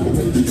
Freeze!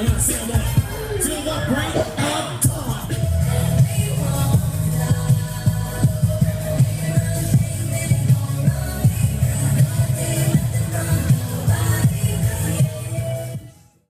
You know what I'm saying?